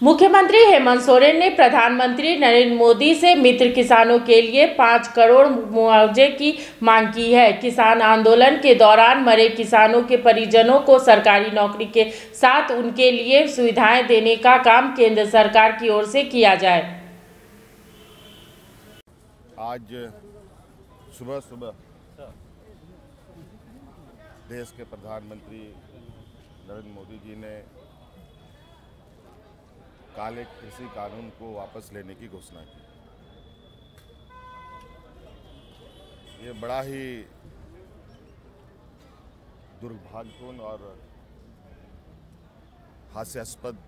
मुख्यमंत्री हेमंत सोरेन ने प्रधानमंत्री नरेंद्र मोदी से मित्र किसानों के लिए पाँच करोड़ मुआवजे की मांग की है। किसान आंदोलन के दौरान मरे किसानों के परिजनों को सरकारी नौकरी के साथ उनके लिए सुविधाएँ देने का काम केंद्र सरकार की ओर से किया जाए। आज सुबह सुबह देश के प्रधानमंत्री नरेंद्र मोदी जी ने काले कृषि कानून को वापस लेने की घोषणा की। ये बड़ा ही दुर्भाग्यपूर्ण और हास्यास्पद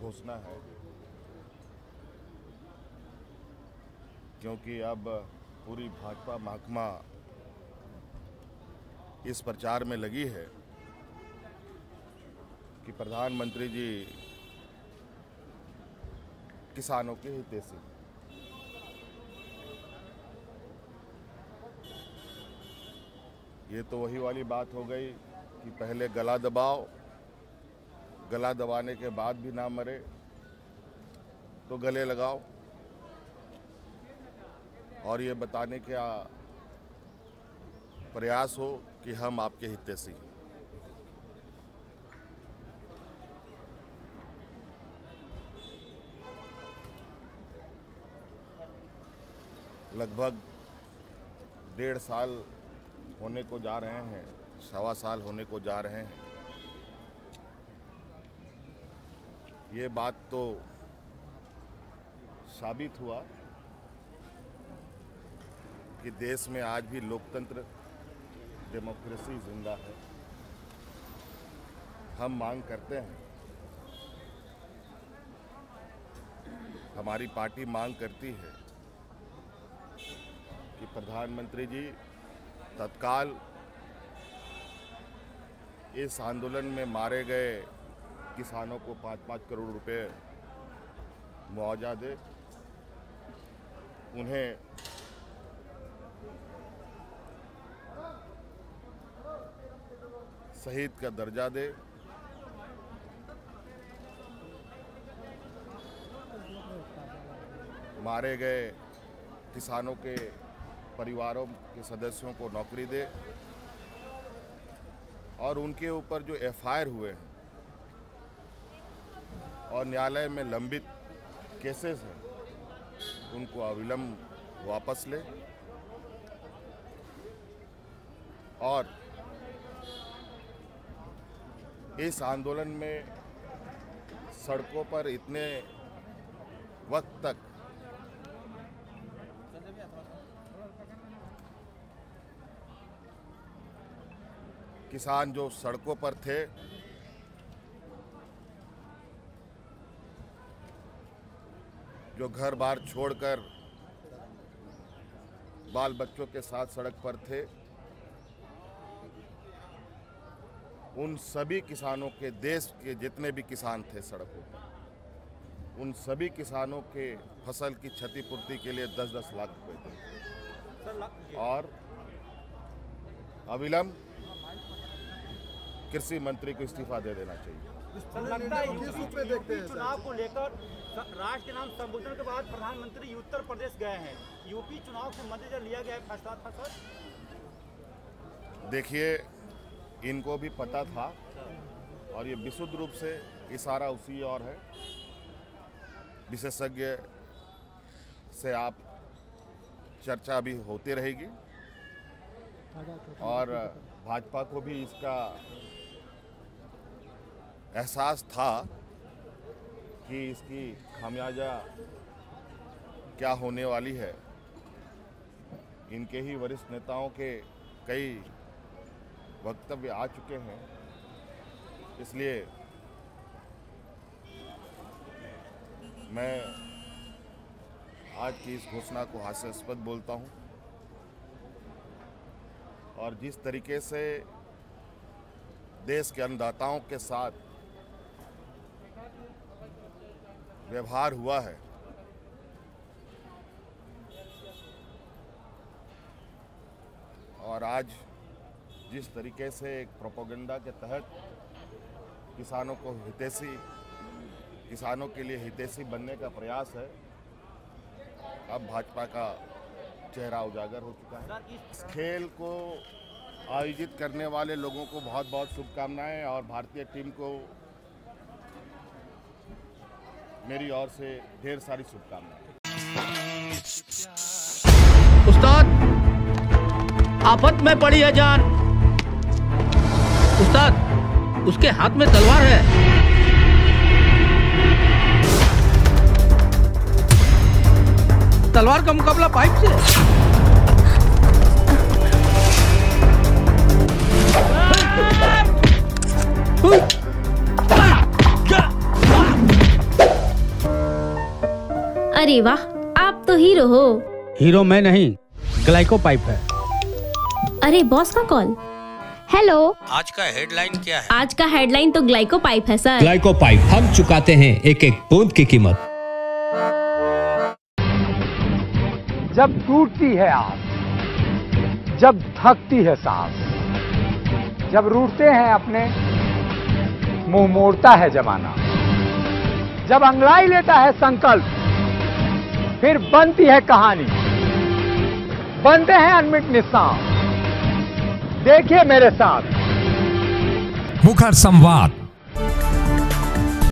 घोषणा है। क्योंकि अब पूरी भाजपा महकमा इस प्रचार में लगी है। कि प्रधानमंत्री जी किसानों के हितैषी। ये तो वही वाली बात हो गई कि पहले गला दबाओ, गला दबाने के बाद भी ना मरे तो गले लगाओ। और ये बताने का प्रयास हो कि हम आपके हितैषी हैं। लगभग डेढ़ साल होने को जा रहे हैं, सवा साल होने को जा रहे हैं। ये बात तो साबित हुआ कि देश में आज भी लोकतंत्र, डेमोक्रेसी ज़िंदा है। हम मांग करते हैं, हमारी पार्टी मांग करती है कि प्रधानमंत्री जी तत्काल इस आंदोलन में मारे गए किसानों को पाँच पाँच करोड़ रुपए मुआवजा दे। उन्हें शहीद का दर्जा दे। मारे गए किसानों के परिवारों के सदस्यों को नौकरी दे और उनके ऊपर जो एफआईआर हुए हैं और न्यायालय में लंबित केसेस हैं, उनको अविलंब वापस ले और इस आंदोलन में सड़कों पर इतने वक्त तक किसान जो सड़कों पर थे जो घर बार छोड़कर बाल बच्चों के साथ सड़क पर थे उन सभी किसानों के देश के जितने भी किसान थे सड़कों पर उन सभी किसानों के फ़सल की क्षतिपूर्ति के लिए 10-10 लाख रुपए थे और अविलंब कृषि मंत्री को इस्तीफा दे देना चाहिए। लगता है यूपी चुनाव को लेकर राष्ट्र के नाम संबोधन के बाद प्रधानमंत्री उत्तर प्रदेश गए हैं। यूपी चुनाव के मद्देनजर लिया गया फैसला था सर? देखिए इनको भी पता था और ये विशुद्ध रूप से इशारा उसी और है। विशेषज्ञ से आप चर्चा भी होती रहेगी और भाजपा को भी इसका एहसास था कि इसकी खामियाजा क्या होने वाली है। इनके ही वरिष्ठ नेताओं के कई वक्तव्य आ चुके हैं। इसलिए मैं आज की इस घोषणा को हास्यास्पद बोलता हूँ। और जिस तरीके से देश के अन्नदाताओं के साथ व्यवहार हुआ है। और आज जिस तरीके से एक प्रोपोगंडा के तहत किसानों को हितैषी किसानों के लिए हितैषी बनने का प्रयास है, अब भाजपा का चेहरा उजागर हो चुका है। इस खेल को आयोजित करने वाले लोगों को बहुत बहुत शुभकामनाएँ और भारतीय टीम को मेरी ओर से ढेर सारी शुभकामनाएँ। उस्ताद आफत में पड़ी है जान। उस्ताद, उसके हाथ में तलवार है। तलवार का मुकाबला पाइप से। अरे वाह आप तो हीरो हो। हीरो मैं नहीं ग्लाइको पाइप है। अरे बॉस का कॉल। हेलो। आज का हेडलाइन क्या है? आज का हेडलाइन तो ग्लाइको पाइप है सर। ग्लाइको पाइप हम चुकाते हैं एक एक बूंद की कीमत। जब टूटती है आस जब थकती है सांस जब रूठते हैं अपने मुँह मोड़ता है जमाना जब अंगड़ाई लेता है संकल्प फिर बनती है कहानी। बनते हैं अनमिट निशान देखिए मेरे साथ। मुखर संवाद।